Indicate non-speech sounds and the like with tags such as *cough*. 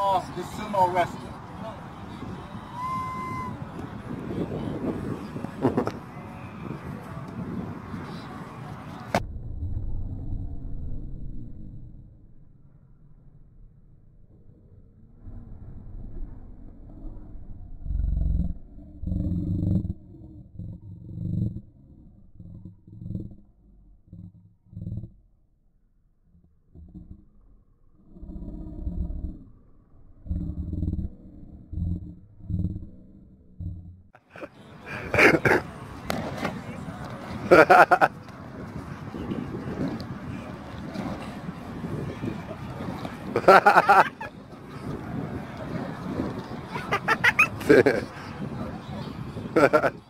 Oh, the sumo wrestler. Ha *laughs* *laughs*